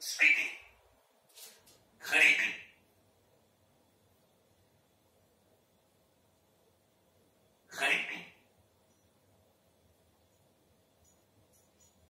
speaking.